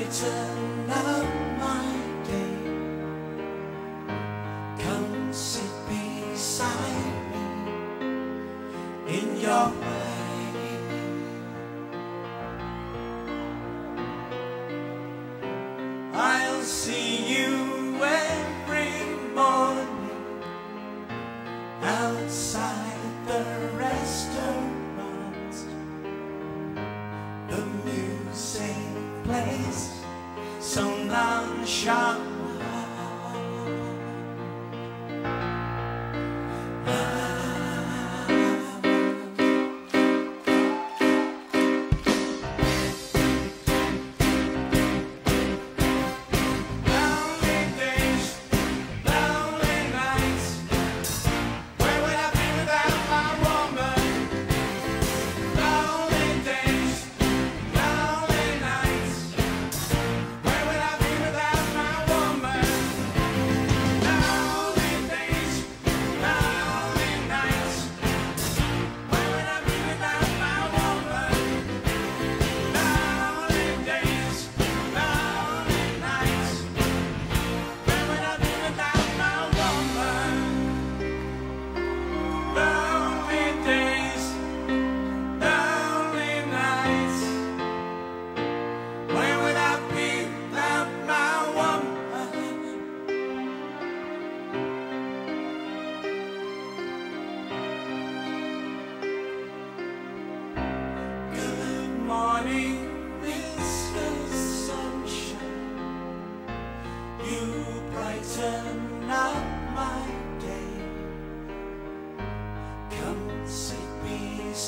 brighten up my day. Come sit beside me in your way. I'll see you. place, some long shot.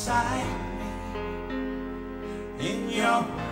beside me. In your